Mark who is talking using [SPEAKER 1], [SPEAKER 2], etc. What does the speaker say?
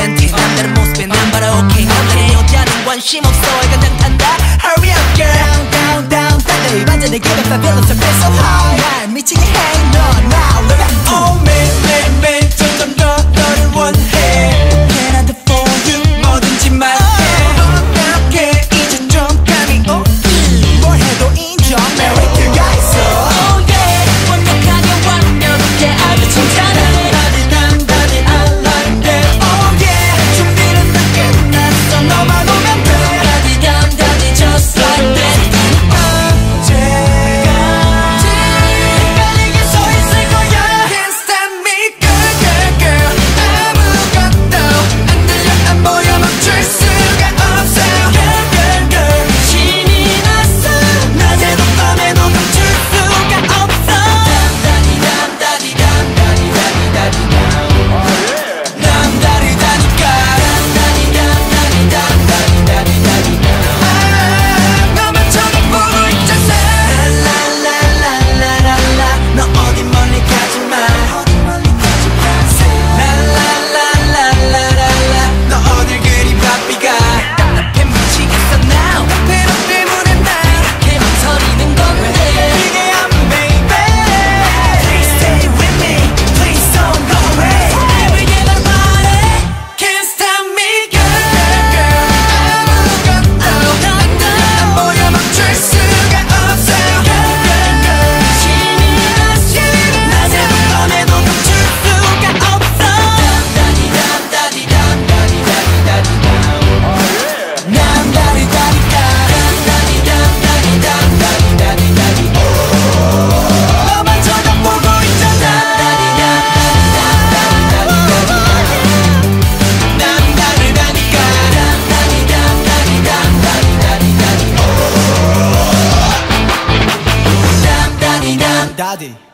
[SPEAKER 1] 웃으면 뒤스탄 다른 모습에 난 바라 오케이 남들의 여자는 관심 없어 그냥 탄다 Hurry up girl Down down down 달려 이 반전의 개벽사 별로 섭해 so high 난 미치게 해넌 나 verdade.